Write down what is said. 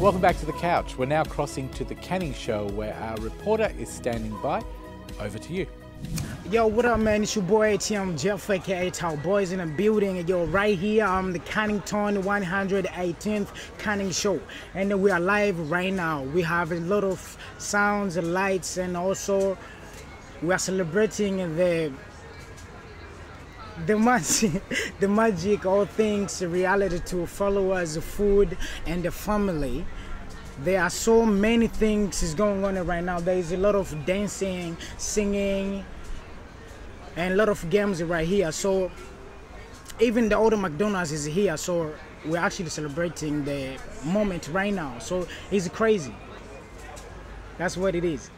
Welcome back to the couch. We're now crossing to the Canning Show where our reporter is standing by. Over to you. Yo, what up, man? It's your boy ATM Jeff, aka Tall Boys in the building. Yo, right here, I'm the Cannington 118th Canning Show, and we are live right now. We have a lot of sounds, and lights, and also we are celebrating the the magic, the magic, all things reality to followers, food, and the family. There are so many things is going on right now. There is a lot of dancing, singing, and a lot of games right here. So even the older McDonald's is here. So we're actually celebrating the moment right now. So it's crazy. That's what it is.